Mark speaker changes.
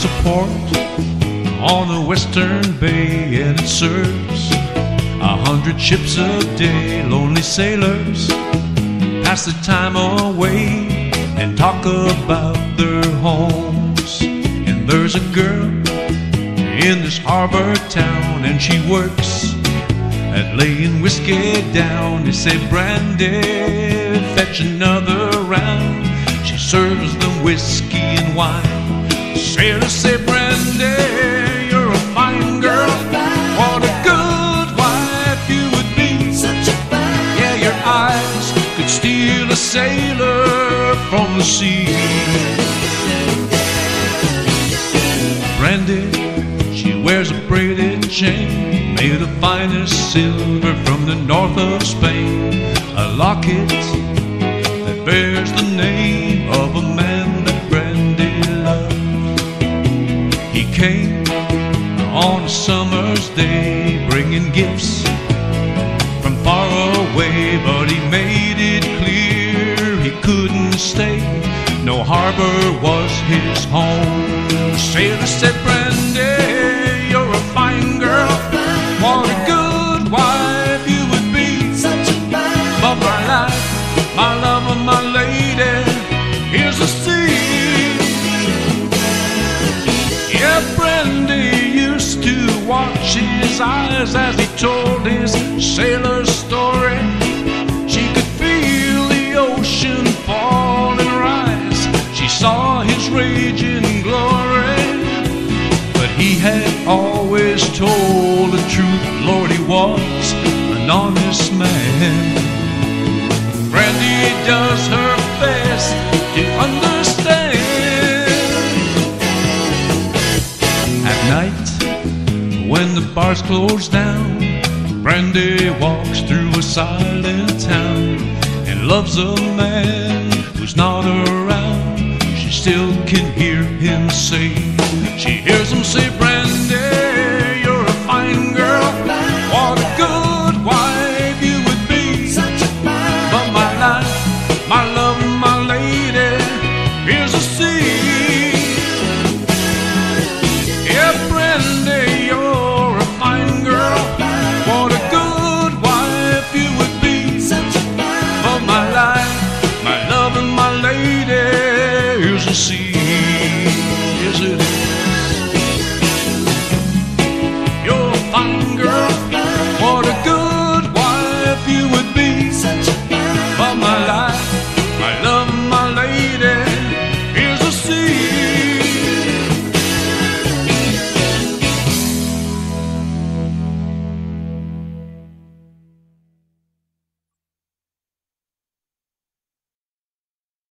Speaker 1: There's a port on the western bay, and it serves a hundred ships a day. Lonely sailors pass the time away and talk about their homes. And there's a girl in this harbor town, and she works at laying whiskey down. They say, Brandy, fetch another round. She serves them whiskey and wine. Brandy, you're a fine girl. What a good wife you would be.
Speaker 2: Such a fine
Speaker 1: Yeah, your eyes could steal a sailor from the sea. Brandy, she wears a braided chain made of finest silver from the north of Spain. A locket that bears the name came on a summer's day bringing gifts from far away, but he made it clear he couldn't stay. No harbor was his home. Sailor said, Brandy, watch his eyes as he told his sailor story. She could feel the ocean fall and rise. She saw his raging glory. But he had always told the truth, Lord, he was an honest man. Brandy does her bars close down, Brandy walks through a silent town and loves a man who's not around. She still can hear him say, she hears him say, Brandy.